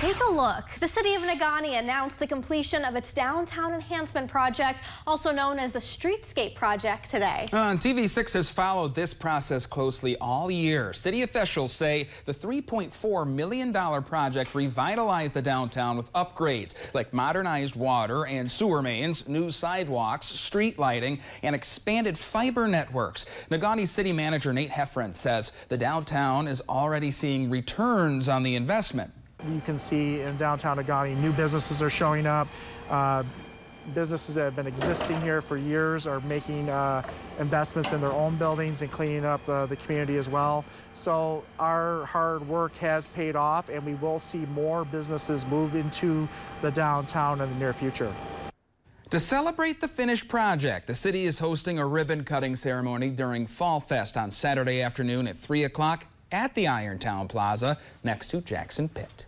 Take a look. The city of Negaunee announced the completion of its downtown enhancement project, also known as the Streetscape Project today. Uh, TV6 has followed this process closely all year. City officials say the $3.4 million project revitalized the downtown with upgrades like modernized water and sewer mains, new sidewalks, street lighting, and expanded fiber networks. Negaunee City Manager Nate Heffron says the downtown is already seeing returns on the investment. You can see in downtown Negaunee, new businesses are showing up. Uh, businesses that have been existing here for years are making uh, investments in their own buildings and cleaning up uh, the community as well. So our hard work has paid off and we will see more businesses move into the downtown in the near future. To celebrate the finished project, the city is hosting a ribbon cutting ceremony during Fall Fest on Saturday afternoon at 3 o'clock at the Irontown Plaza next to Jackson Pit.